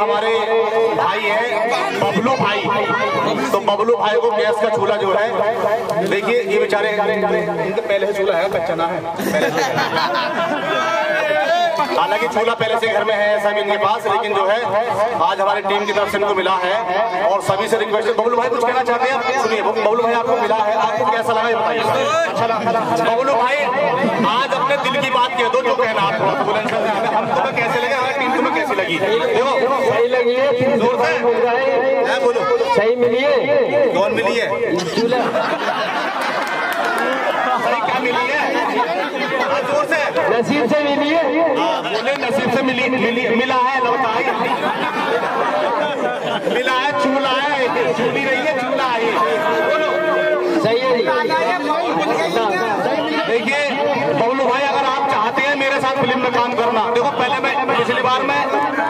हमारे भाई है बबलू भाई। तो बबलू भाई को गैस का चूल्हा जो है देखिए ये बेचारे इनका पहले से चूल्हा है बच्चा है। हालाँकि चूल्हा पहले से घर में है ऐसा भी इनके पास लेकिन जो है आज हमारी टीम की तरफ़ से इनको मिला है और सभी से रिक्वेस्ट है। बबलू भाई कुछ कहना चाहते हैं आप? सुनिए बबुल भाई आपको मिला है आपको कैसा लगा बताइए। बबुल भाई आज अपने दिल की बात कह दो जो कहना आपको बुलंद लगी। देखो सही लगी है ज़ोर से। बोलो। सही मिली है? कौन मिली है? सही क्या मिली है? हाँ, ज़ोर से। नसीब से मिली है? हाँ, बोले नसीब से मिली मिली मिला है लौटा है मिला है चूल्हा है चूली रही है चूल्हा है। बोलो। सही है जी देखिए बबलू भाई अगर आप चाहते हैं मेरे साथ फ़िल्म में काम करना। देखो पहले मैं पिछली बार मैं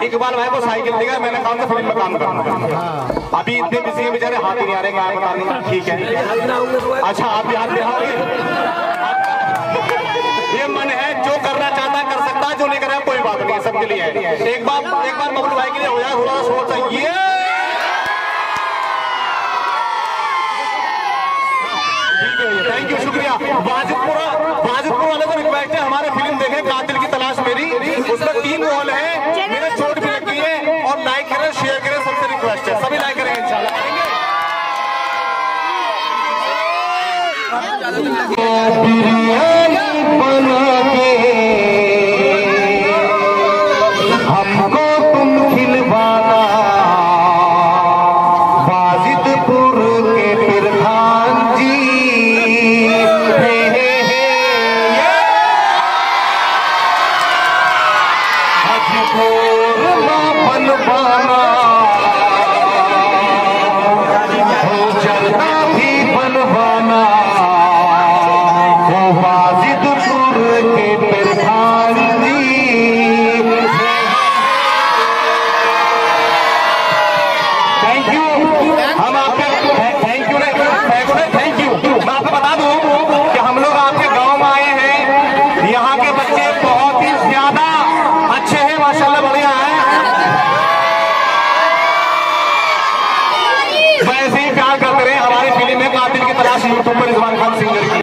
इकबाल भाई को साइकिल देगा मैंने कहा था फ़िल्म में काम करना अभी इतने बिज़ी हैं बेचारे हाथ ही नहीं आ रहे क्या बता नहीं ठीक है। अच्छा आप याद दिलाओगे? ये मन है जो करना चाहता है कर सकता है जो नहीं कर रहा कोई बात नहीं सबके लिए एक बार एक बार बबलू भाई के लिए हो जाए थोड़ा सा शोर चाहिए थैंक यू! शुक्रिया। बाजितपुरा बाजितपुर वाले को रिक्वेस्ट है हमारे फ़िल्म देखें कातिल लाइक करें शेयर करें सबसे रिक्वेस्ट है। सभी लाइक करें इंशाल्लाह। करेंगे Thank you. बलबाना थैंक्यू हम आ शेर मोहम्मद खान सिंगर